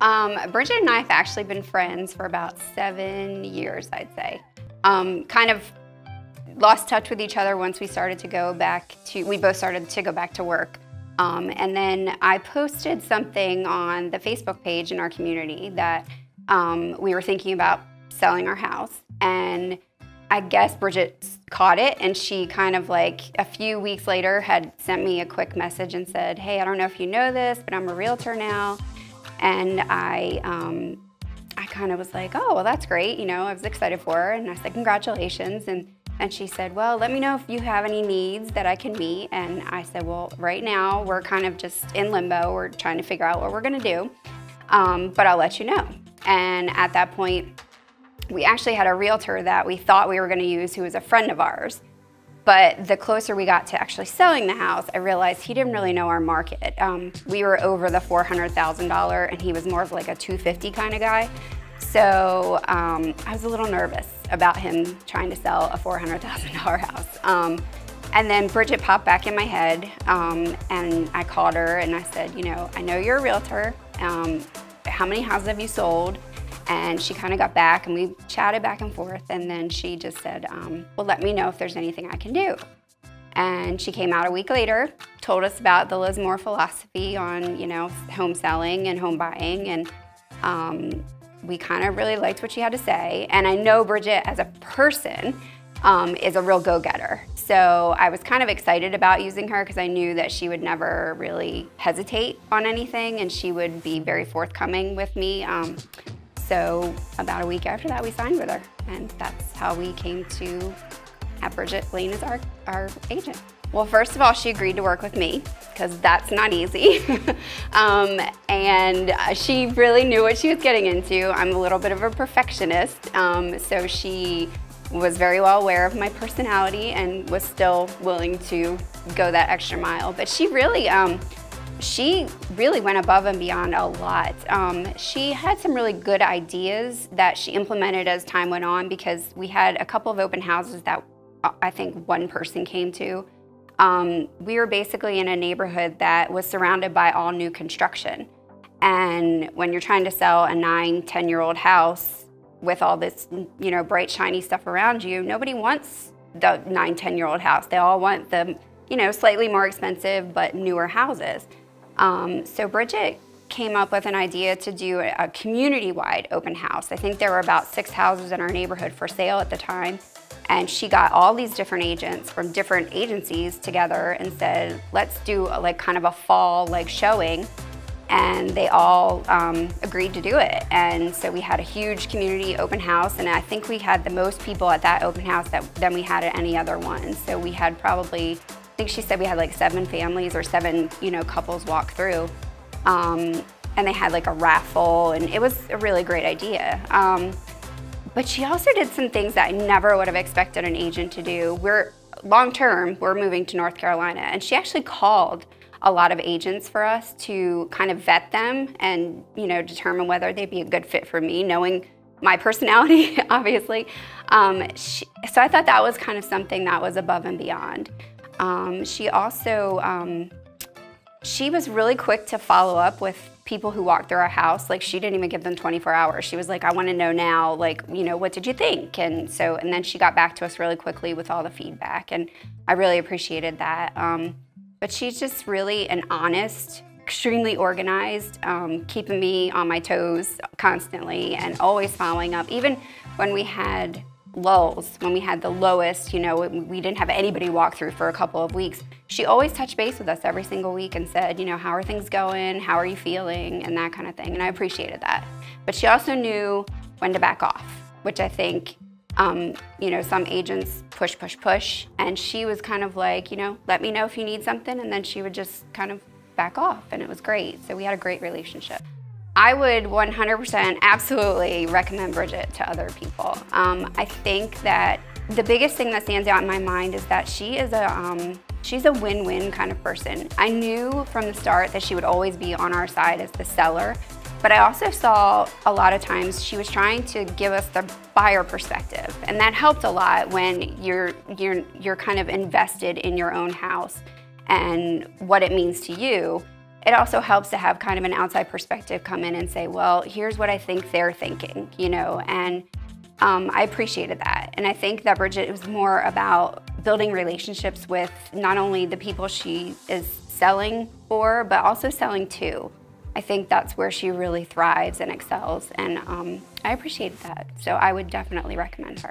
Um, Brigit and I have actually been friends for about seven years, I'd say. Um, kind of lost touch with each other once we started to go back to, we both started to go back to work. Um, and then I posted something on the Facebook page in our community that um, we were thinking about selling our house. And I guess Brigit caught it and she kind of like a few weeks later had sent me a quick message and said, Hey, I don't know if you know this, but I'm a realtor now. And I, um, I kind of was like, oh, well, that's great. You know, I was excited for her. And I said, congratulations. And, and she said, well, let me know if you have any needs that I can meet. And I said, well, right now we're kind of just in limbo. We're trying to figure out what we're going to do. Um, but I'll let you know. And at that point, we actually had a realtor that we thought we were going to use who was a friend of ours. But the closer we got to actually selling the house, I realized he didn't really know our market. Um, we were over the $400,000 and he was more of like a 250 kind of guy. So um, I was a little nervous about him trying to sell a $400,000 house. Um, and then Brigit popped back in my head um, and I called her and I said, you know, I know you're a realtor. Um, how many houses have you sold? And she kind of got back and we chatted back and forth. And then she just said, um, well, let me know if there's anything I can do. And she came out a week later, told us about the Liz Moore philosophy on, you know, home selling and home buying. And um, we kind of really liked what she had to say. And I know Brigit as a person um, is a real go-getter. So I was kind of excited about using her because I knew that she would never really hesitate on anything and she would be very forthcoming with me. Um, so about a week after that, we signed with her. And that's how we came to have Brigit Lane as our, our agent. Well, first of all, she agreed to work with me because that's not easy. um, and she really knew what she was getting into. I'm a little bit of a perfectionist, um, so she was very well aware of my personality and was still willing to go that extra mile. But she really, um, she really went above and beyond a lot. Um, she had some really good ideas that she implemented as time went on because we had a couple of open houses that uh, I think one person came to. Um, we were basically in a neighborhood that was surrounded by all new construction. And when you're trying to sell a nine, 10 year old house with all this, you know, bright, shiny stuff around you, nobody wants the nine, 10 year old house. They all want the, you know, slightly more expensive but newer houses. Um, so Brigit came up with an idea to do a, community-wide open house. I think there were about six houses in our neighborhood for sale at the time. And she got all these different agents from different agencies together and said, let's do a, like kind of a fall like showing. And they all um, agreed to do it. And so we had a huge community open house. And I think we had the most people at that open house that, than we had at any other one. So we had probably think she said we had like seven families or seven, you know, couples walk through. Um, and they had like a raffle and it was a really great idea. Um, but she also did some things that I never would have expected an agent to do. We're long term, we're moving to North Carolina and she actually called a lot of agents for us to kind of vet them and, you know, determine whether they'd be a good fit for me, knowing my personality, obviously. Um, she, so I thought that was kind of something that was above and beyond. Um, she also, um, she was really quick to follow up with people who walked through our house. Like she didn't even give them 24 hours. She was like, I want to know now, like, you know, what did you think? And so, and then she got back to us really quickly with all the feedback. And I really appreciated that. Um, but she's just really an honest, extremely organized, um, keeping me on my toes constantly and always following up. Even when we had lulls, when we had the lowest, you know, we didn't have anybody walk through for a couple of weeks, she always touched base with us every single week and said, you know, how are things going? How are you feeling? And that kind of thing. And I appreciated that. But she also knew when to back off, which I think, um, you know, some agents push, push, push. And she was kind of like, you know, let me know if you need something. And then she would just kind of back off. And it was great. So we had a great relationship. I would 100% absolutely recommend Brigit to other people. Um, I think that the biggest thing that stands out in my mind is that she is a um, she's a win-win kind of person. I knew from the start that she would always be on our side as the seller, but I also saw a lot of times she was trying to give us the buyer perspective, and that helped a lot when you're you're you're kind of invested in your own house and what it means to you it also helps to have kind of an outside perspective come in and say, well, here's what I think they're thinking, you know, and um, I appreciated that. And I think that Brigit was more about building relationships with not only the people she is selling for, but also selling to. I think that's where she really thrives and excels, and um, I appreciated that. So I would definitely recommend her.